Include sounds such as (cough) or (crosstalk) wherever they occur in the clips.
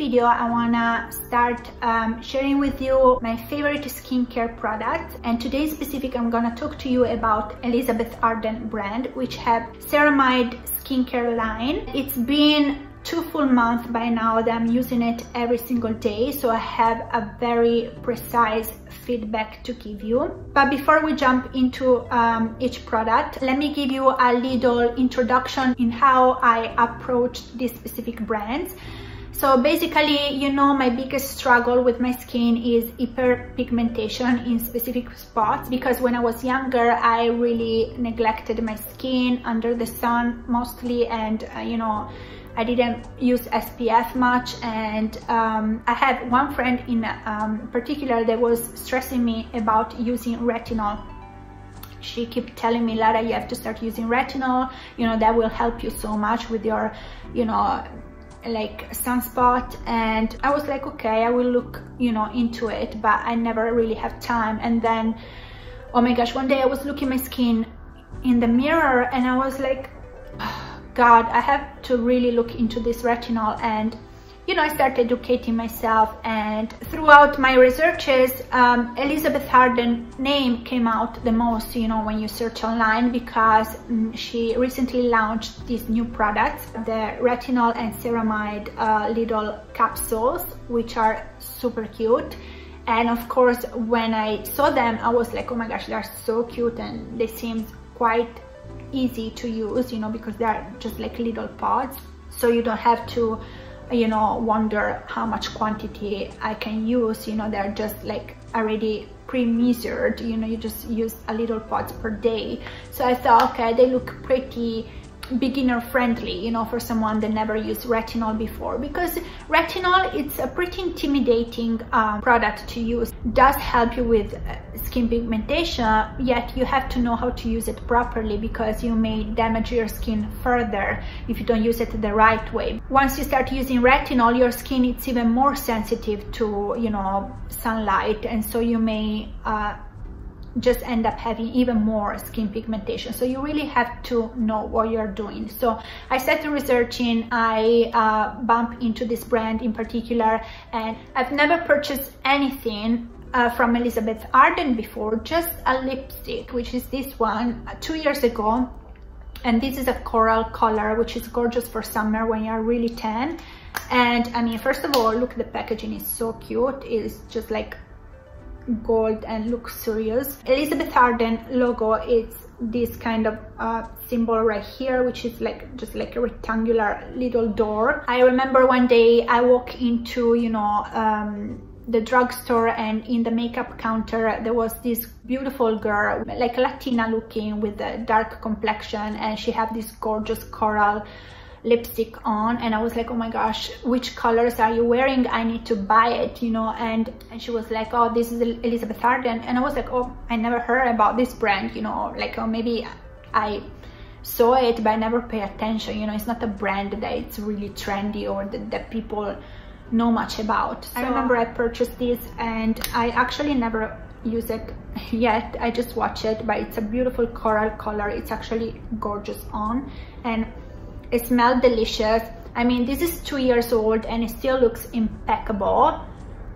video I wanna start um, sharing with you my favorite skincare products. And today specific I'm gonna talk to you about Elizabeth Arden brand which have ceramide skincare line. It's been two full months by now that I'm using it every single day so I have a very precise feedback to give you. But before we jump into um, each product let me give you a little introduction in how I approach these specific brands so basically, you know, my biggest struggle with my skin is hyperpigmentation in specific spots because when I was younger, I really neglected my skin under the sun mostly and, uh, you know, I didn't use SPF much and um, I had one friend in um, particular that was stressing me about using retinol. She kept telling me Lara you have to start using retinol. You know that will help you so much with your you know like sunspot and I was like okay I will look you know into it but I never really have time. And then oh my gosh one day I was looking my skin in the mirror and I was like (sighs) God, I have to really look into this retinol and you know, I started educating myself and throughout my researches, um, Elizabeth Arden name came out the most, you know, when you search online because um, she recently launched these new products, the retinol and ceramide uh, little capsules, which are super cute. And of course, when I saw them, I was like, oh my gosh, they're so cute and they seem quite easy to use you know because they're just like little pods so you don't have to you know wonder how much quantity I can use. You know they're just like already pre-measured. You know you just use a little pot per day. So I thought okay they look pretty beginner friendly you know for someone that never used retinol before. Because retinol it's a pretty intimidating um, product to use. Does help you with uh, skin pigmentation yet you have to know how to use it properly because you may damage your skin further if you don't use it the right way. Once you start using retinol your skin it's even more sensitive to you know sunlight. And so you may uh, just end up having even more skin pigmentation so you really have to know what you're doing so i started researching i uh, bump into this brand in particular and i've never purchased anything uh, from Elizabeth Arden before, just a lipstick, which is this one, uh, two years ago. And this is a coral color, which is gorgeous for summer when you're really tan. And I mean, first of all, look, the packaging is so cute. It's just like gold and luxurious. Elizabeth Arden logo it's this kind of uh, symbol right here which is like just like a rectangular little door. I remember one day I walk into you know um, the drugstore and in the makeup counter there was this beautiful girl like Latina looking with a dark complexion and she had this gorgeous coral lipstick on and I was like oh my gosh which colors are you wearing? I need to buy it you know? And and she was like oh this is Elizabeth Arden. And I was like oh I never heard about this brand you know? Like oh maybe I saw it but I never pay attention you know? It's not a brand that it's really trendy or that, that people know much about. So, I remember I purchased this and I actually never use it (laughs) yet. I just watch it but it's a beautiful coral color. It's actually gorgeous on and it smells delicious. I mean, this is two years old and it still looks impeccable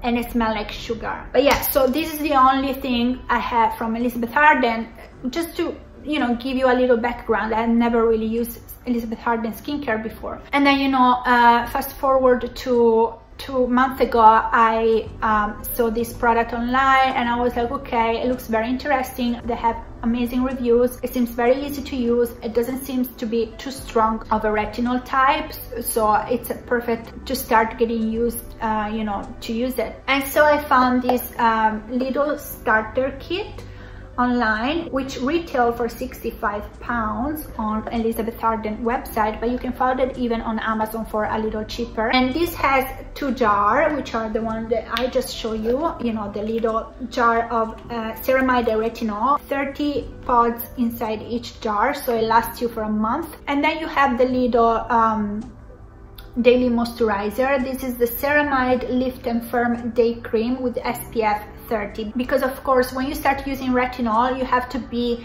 and it smells like sugar. But yeah, so this is the only thing I have from Elizabeth Arden. Just to, you know, give you a little background, I never really used Elizabeth Arden skincare before. And then, you know, uh, fast forward to two months ago I um, saw this product online and I was like okay it looks very interesting. They have amazing reviews. It seems very easy to use. It doesn't seem to be too strong of a retinol type. So it's perfect to start getting used uh, you know to use it. And so I found this um, little starter kit online which retail for 65 pounds on Elizabeth Arden website but you can find it even on Amazon for a little cheaper. And this has two jar which are the one that I just show you you know the little jar of uh, ceramide retinol. 30 pods inside each jar so it lasts you for a month. And then you have the little um, daily moisturizer. This is the ceramide lift and firm day cream with SPF 30 because of course when you start using retinol you have to be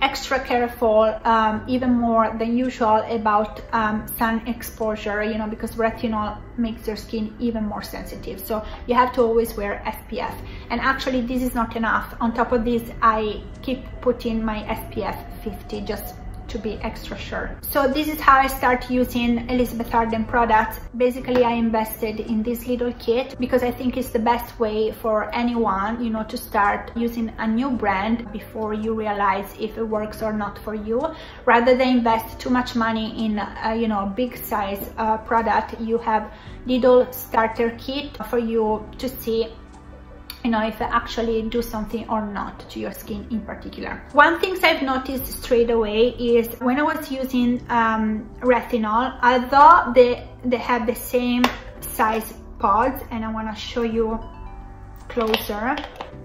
extra careful um, even more than usual about um, sun exposure you know because retinol makes your skin even more sensitive. So you have to always wear SPF and actually this is not enough. On top of this I keep putting my SPF 50 just to be extra sure. So this is how I start using Elizabeth Arden products. Basically, I invested in this little kit because I think it's the best way for anyone, you know, to start using a new brand before you realize if it works or not for you. Rather than invest too much money in, a, you know, a big size uh, product, you have little starter kit for you to see you know if actually do something or not to your skin in particular. One thing i've noticed straight away is when i was using um, retinol although they they have the same size pods and i want to show you closer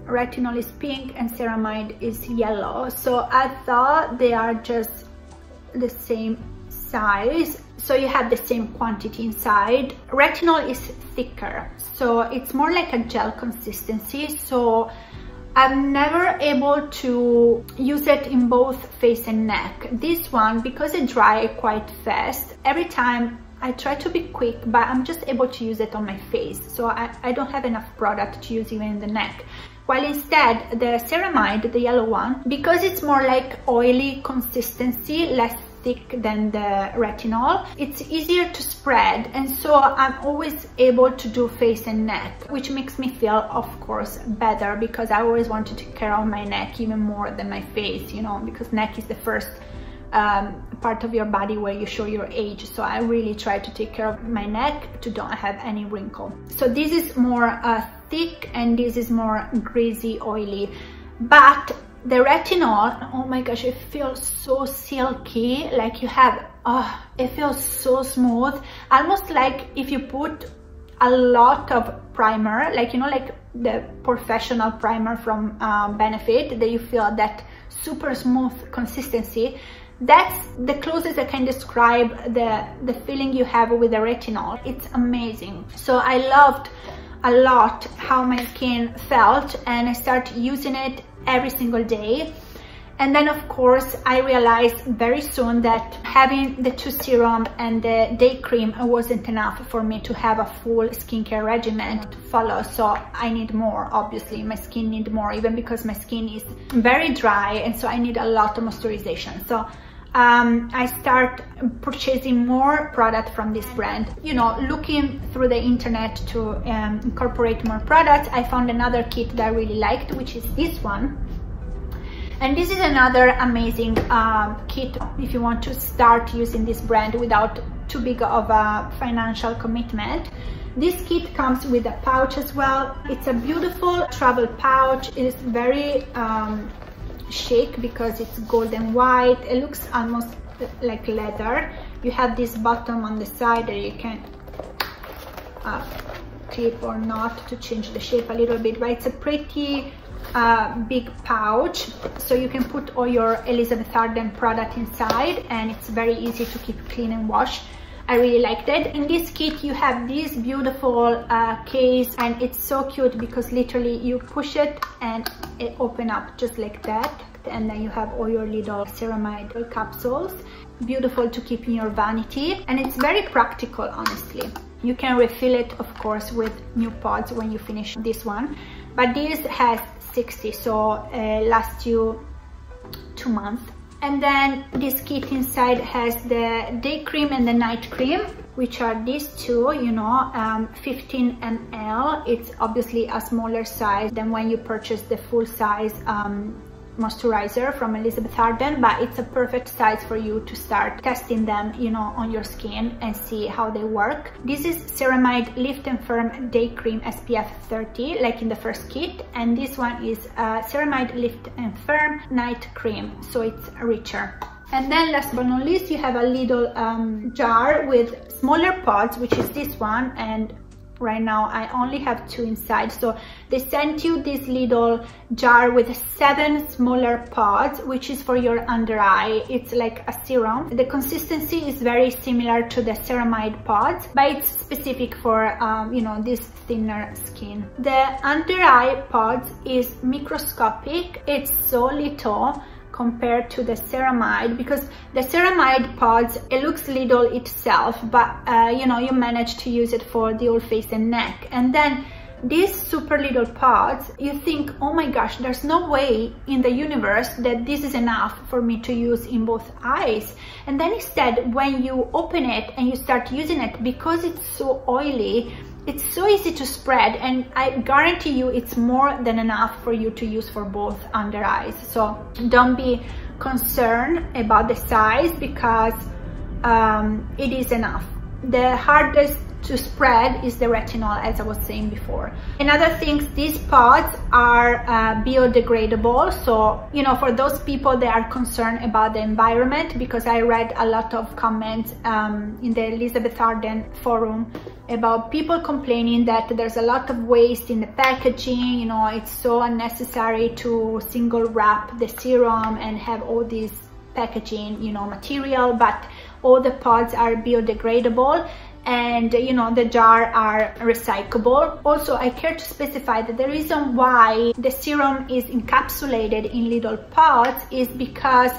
retinol is pink and ceramide is yellow. So i thought they are just the same size so you have the same quantity inside. Retinol is thicker so it's more like a gel consistency so I'm never able to use it in both face and neck. This one because it dry quite fast every time I try to be quick but I'm just able to use it on my face so I, I don't have enough product to use even in the neck. While instead the ceramide the yellow one because it's more like oily consistency less thick than the retinol. It's easier to spread and so I'm always able to do face and neck, which makes me feel, of course, better because I always want to take care of my neck even more than my face, you know, because neck is the first um, part of your body where you show your age. So I really try to take care of my neck to don't have any wrinkle. So this is more uh, thick and this is more greasy, oily. But the retinol oh my gosh it feels so silky like you have oh it feels so smooth. Almost like if you put a lot of primer like you know like the professional primer from um, benefit that you feel that super smooth consistency. That's the closest I can describe the the feeling you have with the retinol. It's amazing. So I loved a lot how my skin felt and I started using it every single day. And then of course, I realized very soon that having the two serum and the day cream wasn't enough for me to have a full skincare regimen to follow. So I need more, obviously. My skin need more, even because my skin is very dry. And so I need a lot of moisturization. So um, I start purchasing more product from this brand. You know, looking through the internet to um, incorporate more products, I found another kit that I really liked, which is this one. And this is another amazing uh, kit if you want to start using this brand without too big of a financial commitment. This kit comes with a pouch as well. It's a beautiful travel pouch. It is very um, chic because it's golden white. It looks almost like leather. You have this bottom on the side that you can uh, clip or not to change the shape a little bit but it's a pretty uh, big pouch. So you can put all your Elizabeth Arden product inside and it's very easy to keep clean and wash I really liked it. In this kit you have this beautiful uh, case and it's so cute because literally you push it and it open up just like that. And then you have all your little ceramide capsules beautiful to keep in your vanity. And it's very practical honestly. You can refill it of course with new pods when you finish this one. But this has 60 so uh, lasts you two months and then this kit inside has the day cream and the night cream which are these two you know um, 15 ml it's obviously a smaller size than when you purchase the full size um, moisturizer from Elizabeth Arden but it's a perfect size for you to start testing them you know on your skin and see how they work. This is ceramide lift and firm day cream SPF 30 like in the first kit and this one is uh, ceramide lift and firm night cream so it's richer. And then last but not least you have a little um, jar with smaller pods which is this one and right now I only have two inside. So they sent you this little jar with seven smaller pods which is for your under eye. It's like a serum. The consistency is very similar to the ceramide pods but it's specific for um, you know this thinner skin. The under eye pods is microscopic. It's so little compared to the ceramide because the ceramide pods it looks little itself but uh, you know you manage to use it for the whole face and neck. And then these super little pods you think oh my gosh there's no way in the universe that this is enough for me to use in both eyes. And then instead when you open it and you start using it because it's so oily it's so easy to spread and I guarantee you it's more than enough for you to use for both under eyes. So don't be concerned about the size because um, it is enough. The hardest to spread is the retinol as I was saying before. Another thing, these pods are uh, biodegradable. So, you know, for those people that are concerned about the environment, because I read a lot of comments um, in the Elizabeth Arden forum about people complaining that there's a lot of waste in the packaging, you know, it's so unnecessary to single wrap the serum and have all these packaging, you know, material, but all the pods are biodegradable and you know the jar are recyclable. Also i care to specify that the reason why the serum is encapsulated in little pods is because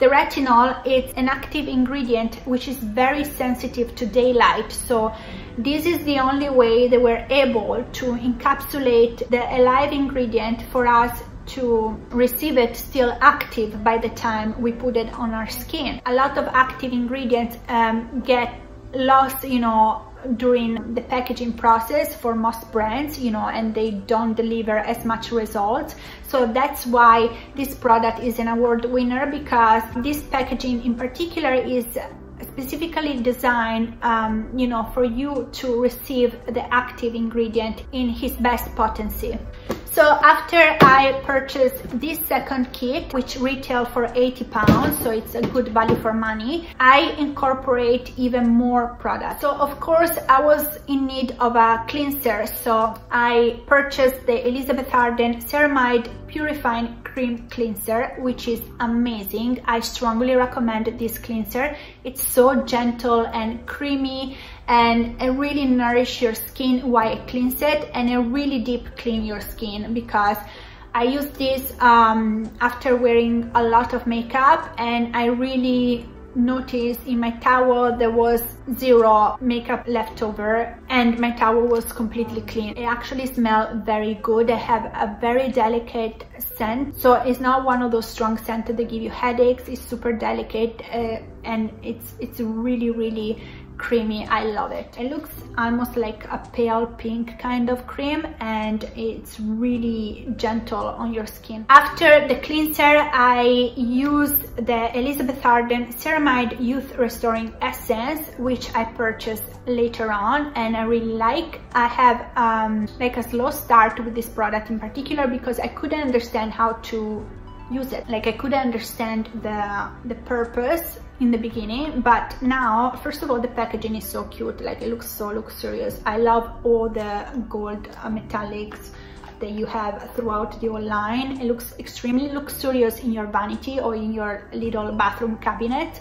the retinol is an active ingredient which is very sensitive to daylight. So this is the only way that we're able to encapsulate the alive ingredient for us to receive it still active by the time we put it on our skin. A lot of active ingredients um, get lost, you know, during the packaging process for most brands, you know, and they don't deliver as much results. So that's why this product is an award winner because this packaging in particular is specifically designed, um, you know, for you to receive the active ingredient in his best potency. So after I purchased this second kit, which retail for 80 pounds, so it's a good value for money, I incorporate even more products. So of course I was in need of a cleanser, so I purchased the Elizabeth Arden Ceramide Purifying Cream Cleanser, which is amazing. I strongly recommend this cleanser. It's so gentle and creamy and it really nourish your skin while it cleans it and it really deep clean your skin because I use this um, after wearing a lot of makeup and I really noticed in my towel there was zero makeup left over and my towel was completely clean. It actually smelled very good. I have a very delicate scent. So it's not one of those strong scents that give you headaches. It's super delicate uh, and it's, it's really, really creamy. I love it. It looks almost like a pale pink kind of cream and it's really gentle on your skin. After the cleanser i use the elizabeth arden ceramide youth restoring essence which i purchased later on and i really like. I have um, like a slow start with this product in particular because i couldn't understand how to use it. Like i couldn't understand the the purpose in the beginning but now first of all the packaging is so cute. Like it looks so luxurious. I love all the gold uh, metallics that you have throughout the line. It looks extremely luxurious in your vanity or in your little bathroom cabinet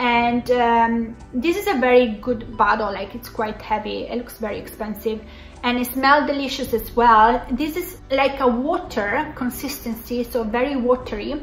and um, this is a very good bottle like it's quite heavy it looks very expensive and it smells delicious as well this is like a water consistency so very watery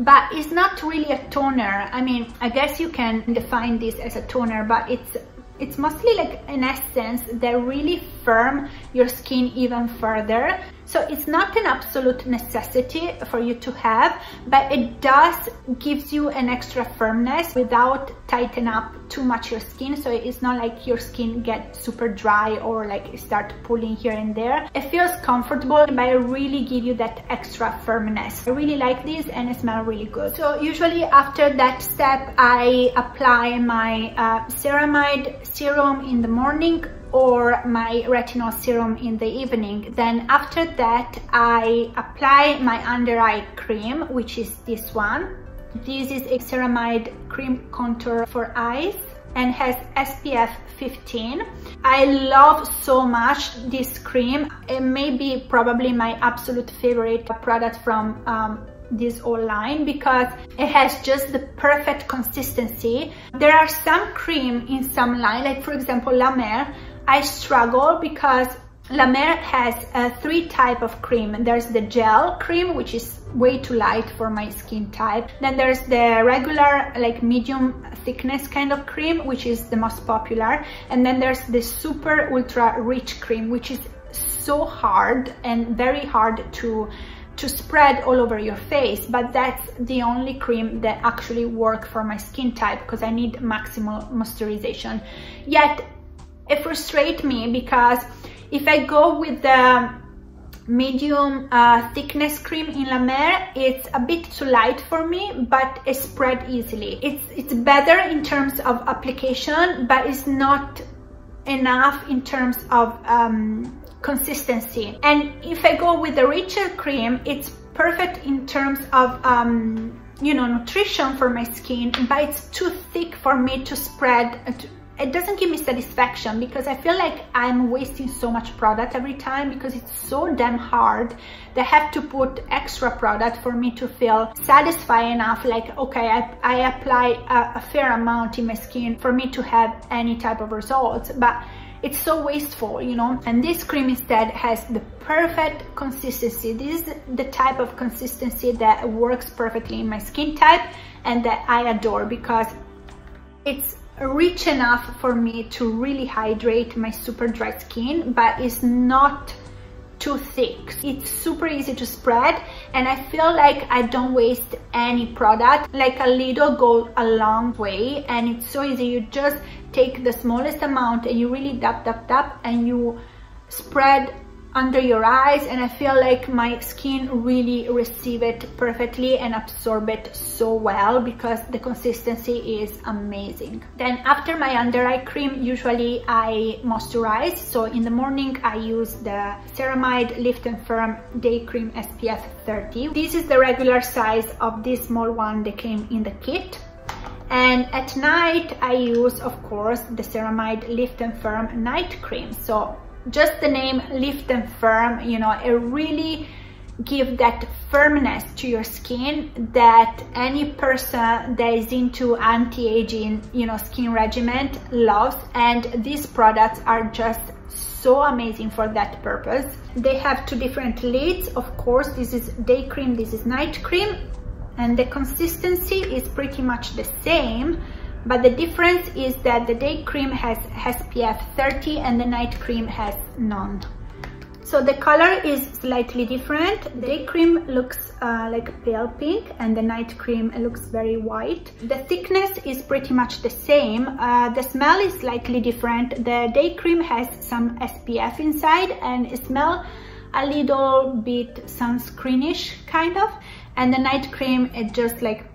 but it's not really a toner. I mean, I guess you can define this as a toner, but it's it's mostly like an essence that really firm your skin even further. So it's not an absolute necessity for you to have, but it does gives you an extra firmness without tighten up too much your skin. So it's not like your skin get super dry or like start pulling here and there. It feels comfortable, but it really give you that extra firmness. I really like this and it smells really good. So usually after that step, I apply my uh, ceramide serum in the morning or my retinol serum in the evening. Then after that, I apply my under eye cream, which is this one. This is a ceramide cream contour for eyes and has SPF 15. I love so much this cream. It may be probably my absolute favorite product from um, this whole line because it has just the perfect consistency. There are some cream in some line, like for example La Mer, I struggle because La Mer has uh, three type of cream. There's the gel cream, which is way too light for my skin type. Then there's the regular, like medium thickness kind of cream, which is the most popular. And then there's the super ultra rich cream, which is so hard and very hard to to spread all over your face but that's the only cream that actually work for my skin type because I need maximal moisturization yet it frustrates me because if I go with the medium uh, thickness cream in La Mer, it's a bit too light for me, but it spread easily. It's, it's better in terms of application, but it's not enough in terms of um, consistency. And if I go with the richer cream, it's perfect in terms of um, you know, nutrition for my skin, but it's too thick for me to spread, uh, it doesn't give me satisfaction because I feel like I'm wasting so much product every time because it's so damn hard. They have to put extra product for me to feel satisfied enough like okay I, I apply a, a fair amount in my skin for me to have any type of results but it's so wasteful you know? And this cream instead has the perfect consistency. This is the type of consistency that works perfectly in my skin type and that I adore because it's rich enough for me to really hydrate my super dry skin, but it's not too thick. It's super easy to spread and I feel like I don't waste any product. Like a little goes a long way and it's so easy. You just take the smallest amount and you really dab, dab, dab and you spread under your eyes and I feel like my skin really receive it perfectly and absorb it so well because the consistency is amazing. Then after my under eye cream usually I moisturize so in the morning I use the Ceramide Lift and Firm Day Cream SPF 30. This is the regular size of this small one that came in the kit and at night I use of course the Ceramide Lift and Firm Night Cream so just the name lift and firm you know it really give that firmness to your skin that any person that is into anti-aging you know skin regimen loves. And these products are just so amazing for that purpose. They have two different lids. Of course this is day cream this is night cream. And the consistency is pretty much the same but the difference is that the day cream has SPF 30 and the night cream has none. So the color is slightly different. The day cream looks uh, like pale pink and the night cream looks very white. The thickness is pretty much the same. Uh, the smell is slightly different. The day cream has some SPF inside and it smells a little bit sunscreenish kind of. And the night cream is just like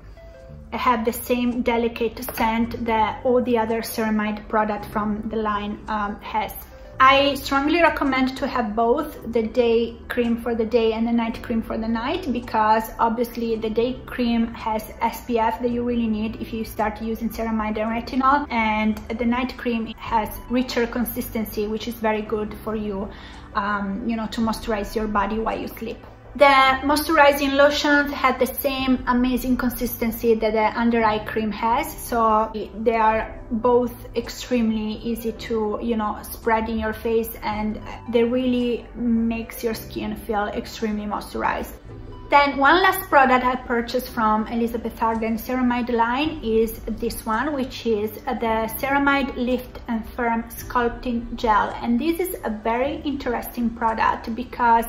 have the same delicate scent that all the other ceramide product from the line um, has. I strongly recommend to have both the day cream for the day and the night cream for the night because obviously the day cream has SPF that you really need if you start using ceramide and retinol and the night cream has richer consistency which is very good for you um, you know to moisturize your body while you sleep. The moisturizing lotions had the same amazing consistency that the under eye cream has. So they are both extremely easy to, you know, spread in your face and they really makes your skin feel extremely moisturized. Then one last product I purchased from Elizabeth Arden Ceramide line is this one, which is the Ceramide Lift and Firm Sculpting Gel. And this is a very interesting product because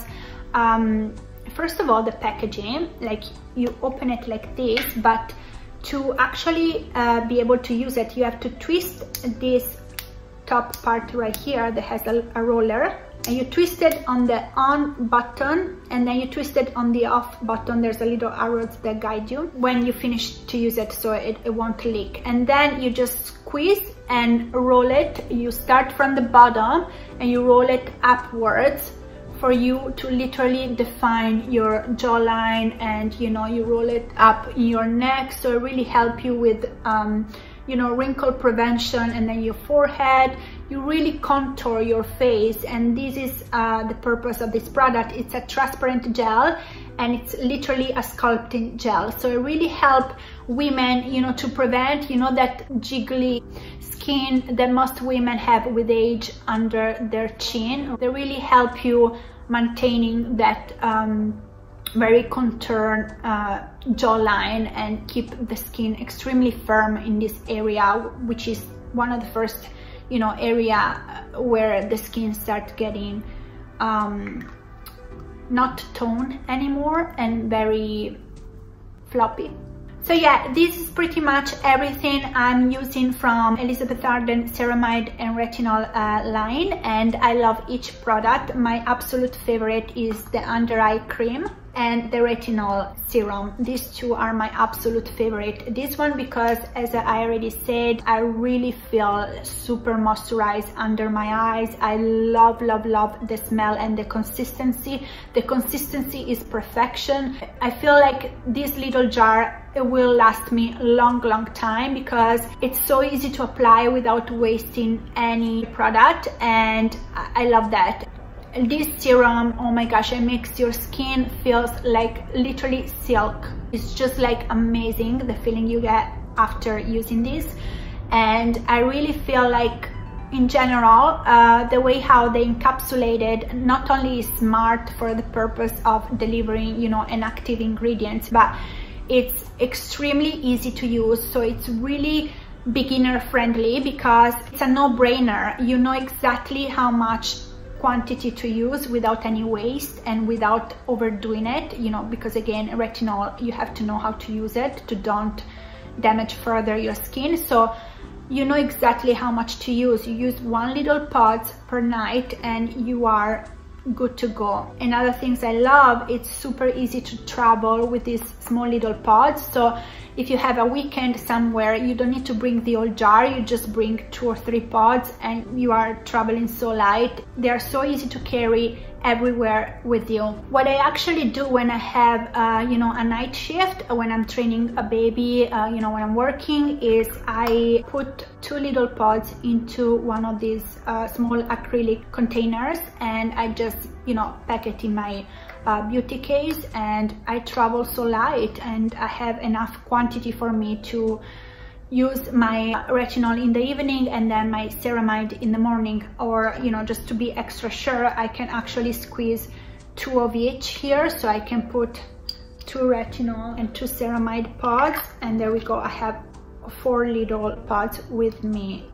um, first of all the packaging like you open it like this but to actually uh, be able to use it you have to twist this top part right here that has a, a roller and you twist it on the on button and then you twist it on the off button. There's a little arrows that guide you when you finish to use it so it, it won't leak. And then you just squeeze and roll it. You start from the bottom and you roll it upwards for you to literally define your jawline and you know you roll it up in your neck. So it really help you with um, you know wrinkle prevention and then your forehead. You really contour your face. And this is uh, the purpose of this product. It's a transparent gel and it's literally a sculpting gel. So it really help women you know to prevent you know that jiggly skin that most women have with age under their chin. They really help you maintaining that um, very contoured uh, jawline and keep the skin extremely firm in this area which is one of the first you know area where the skin starts getting um, not toned anymore and very floppy so yeah, this is pretty much everything I'm using from Elizabeth Arden Ceramide and Retinol uh, line and I love each product. My absolute favorite is the under eye cream and the retinol serum. These two are my absolute favorite. This one because as I already said, I really feel super moisturized under my eyes. I love, love, love the smell and the consistency. The consistency is perfection. I feel like this little jar it will last me long long time because it's so easy to apply without wasting any product and I love that this serum oh my gosh it makes your skin feels like literally silk. It's just like amazing the feeling you get after using this. And i really feel like in general uh, the way how they encapsulated not only is smart for the purpose of delivering you know an active ingredient but it's extremely easy to use. So it's really beginner friendly because it's a no-brainer. You know exactly how much quantity to use without any waste and without overdoing it you know because again retinol you have to know how to use it to don't damage further your skin. So you know exactly how much to use. You use one little pod per night and you are good to go. And other things i love it's super easy to travel with these small little pods. So if you have a weekend somewhere you don't need to bring the old jar you just bring two or three pods and you are traveling so light. They are so easy to carry everywhere with you. What i actually do when i have uh, you know a night shift when i'm training a baby uh, you know when i'm working is i put two little pods into one of these uh, small acrylic containers and i just you know pack it in my uh, beauty case and I travel so light and I have enough quantity for me to use my retinol in the evening and then my ceramide in the morning. Or you know just to be extra sure I can actually squeeze two of each here. So I can put two retinol and two ceramide pods. And there we go. I have four little pods with me.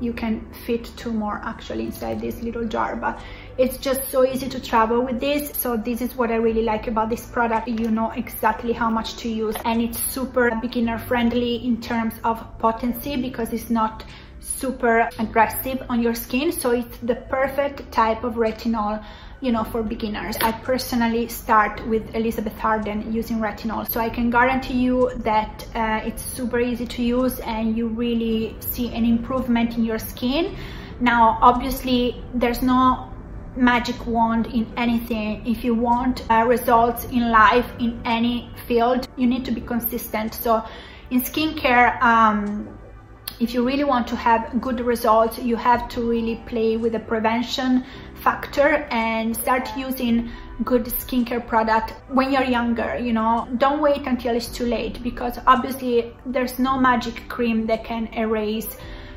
You can fit two more actually inside this little jar but it's just so easy to travel with this. So this is what i really like about this product. You know exactly how much to use and it's super beginner friendly in terms of potency because it's not super aggressive on your skin. So it's the perfect type of retinol you know for beginners. I personally start with elizabeth arden using retinol. So i can guarantee you that uh, it's super easy to use and you really see an improvement in your skin. Now obviously there's no magic wand in anything. If you want uh, results in life in any field you need to be consistent. So in skincare um, if you really want to have good results you have to really play with the prevention factor and start using good skincare product when you're younger you know. Don't wait until it's too late because obviously there's no magic cream that can erase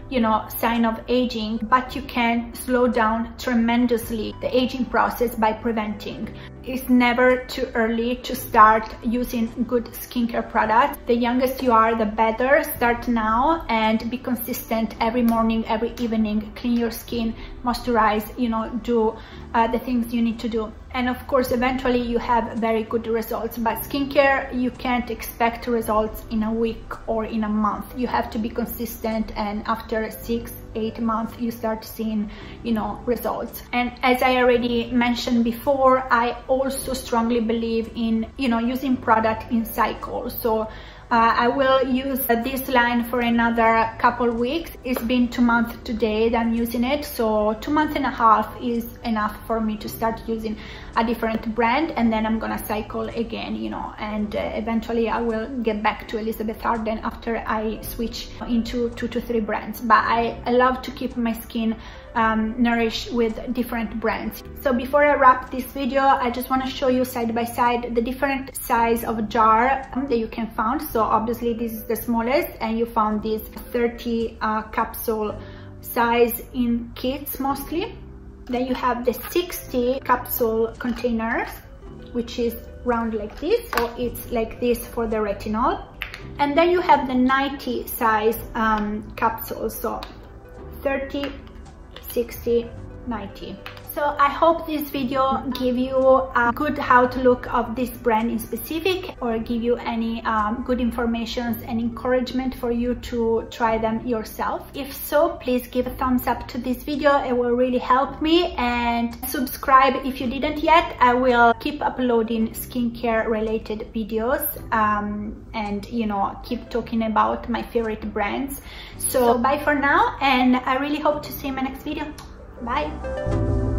you know sign of aging but you can slow down tremendously the aging process by preventing it's never too early to start using good skincare products. The youngest you are the better. Start now and be consistent every morning every evening. Clean your skin moisturize you know do uh, the things you need to do. And of course eventually you have very good results. But skincare you can't expect results in a week or in a month. You have to be consistent and after six eight months you start seeing you know results. And as i already mentioned before i also strongly believe in you know using product in cycles. So uh, I will use this line for another couple weeks. It's been two months today that I'm using it. So two months and a half is enough for me to start using a different brand and then I'm gonna cycle again, you know, and uh, eventually I will get back to Elizabeth Arden after I switch into two to three brands. But I, I love to keep my skin um, nourished with different brands. So before I wrap this video, I just want to show you side by side the different size of jar that you can find. So obviously this is the smallest and you found this 30 uh, capsule size in kits mostly. Then you have the 60 capsule containers, which is round like this. So it's like this for the retinol. And then you have the 90 size um, capsules. So 30, 60, 90. So I hope this video give you a good how to look of this brand in specific or give you any um, good information and encouragement for you to try them yourself. If so, please give a thumbs up to this video. It will really help me and subscribe if you didn't yet. I will keep uploading skincare related videos um, and you know keep talking about my favorite brands. So bye for now and I really hope to see you in my next video. Bye!